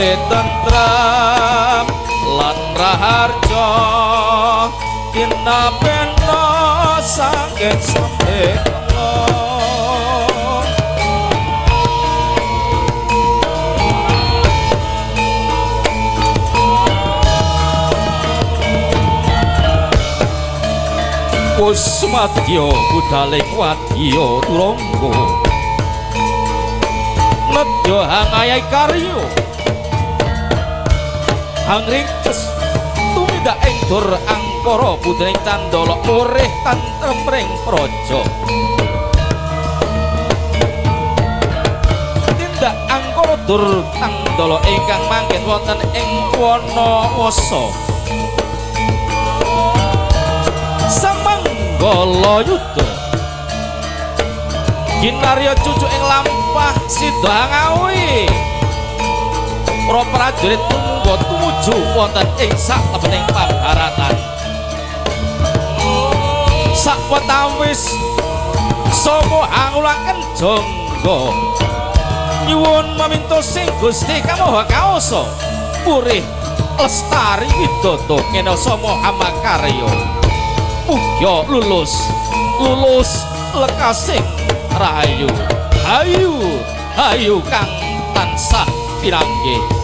damele tentrem lan raharja kinapena saking sampe Kusmadya budale wadya turangga Nedya hangayai karya Hangringkes tumindak ing dur angkara putreng candala urih tantrem ring praja. Tindak angkara dur candala ingkang manggen wonten ing Wanawasa. Samanggala Yuda. Ginarya cucu ing lampah sida ngawi Para prajurit tumungga tumuju wonten ing saklebening pambaratan Sakwetawis Somo angulaken jangga Nyuwun mamintos sing Gusti Kamaha Kaosa Purih lestari widodo kena Somo Hamakarya Mugia lulus lulus lekasing rahayu. Hayu hayu kang tansah piranggih